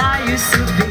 I used to be.